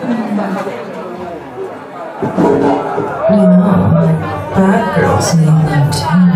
Bad know, girl's need too.